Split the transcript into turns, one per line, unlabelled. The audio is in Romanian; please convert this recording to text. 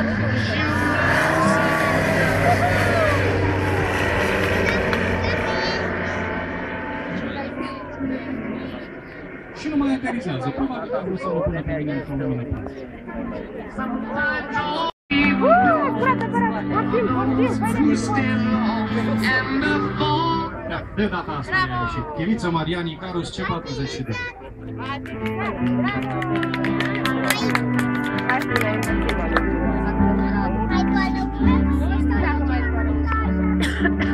Și nu mai aterizează. Probabil că a vrut să mă pună pe mine într-o lumină pas. Da, de data asta a ieșit. Chirița Mariani, Carus C42.
Bravo! Ha